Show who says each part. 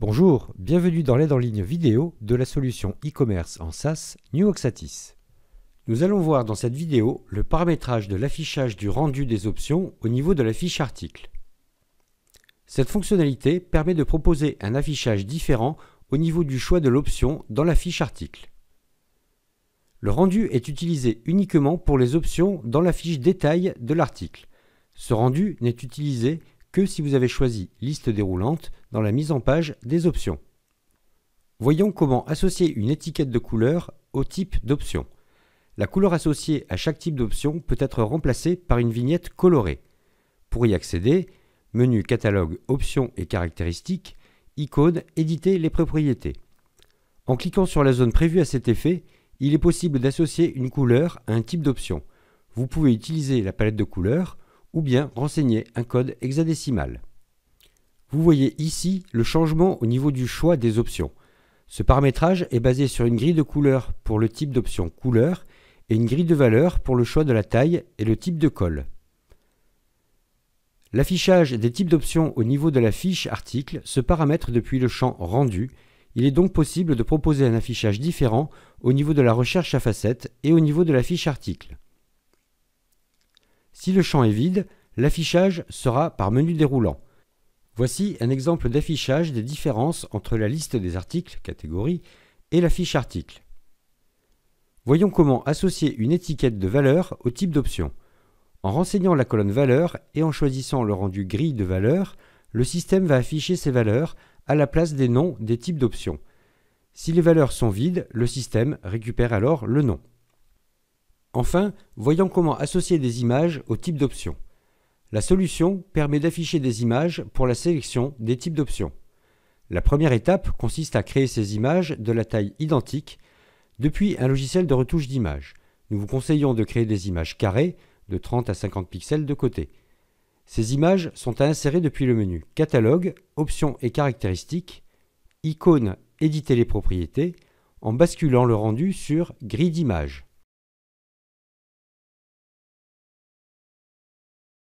Speaker 1: Bonjour, bienvenue dans l'aide en ligne vidéo de la solution e-commerce en SaaS New Oxatis. Nous allons voir dans cette vidéo le paramétrage de l'affichage du rendu des options au niveau de la fiche article. Cette fonctionnalité permet de proposer un affichage différent au niveau du choix de l'option dans la fiche article. Le rendu est utilisé uniquement pour les options dans la fiche détail de l'article. Ce rendu n'est utilisé que si vous avez choisi liste déroulante dans la mise en page des options. Voyons comment associer une étiquette de couleur au type d'option. La couleur associée à chaque type d'option peut être remplacée par une vignette colorée. Pour y accéder, menu catalogue options et caractéristiques, icône éditer les propriétés. En cliquant sur la zone prévue à cet effet, il est possible d'associer une couleur à un type d'option. Vous pouvez utiliser la palette de couleurs ou bien renseigner un code hexadécimal. Vous voyez ici le changement au niveau du choix des options. Ce paramétrage est basé sur une grille de couleurs pour le type d'option couleur et une grille de valeurs pour le choix de la taille et le type de colle. L'affichage des types d'options au niveau de la fiche article se paramètre depuis le champ rendu il est donc possible de proposer un affichage différent au niveau de la recherche à facettes et au niveau de la fiche article. Si le champ est vide, l'affichage sera par menu déroulant. Voici un exemple d'affichage des différences entre la liste des articles, catégorie, et la fiche article. Voyons comment associer une étiquette de valeur au type d'option. En renseignant la colonne valeur et en choisissant le rendu grille de valeur, le système va afficher ces valeurs à la place des noms des types d'options. Si les valeurs sont vides, le système récupère alors le nom. Enfin, voyons comment associer des images aux types d'options. La solution permet d'afficher des images pour la sélection des types d'options. La première étape consiste à créer ces images de la taille identique depuis un logiciel de retouche d'images. Nous vous conseillons de créer des images carrées de 30 à 50 pixels de côté. Ces images sont à insérer depuis le menu Catalogue, Options et caractéristiques, icône Éditer les propriétés, en basculant le rendu sur Grille d'image.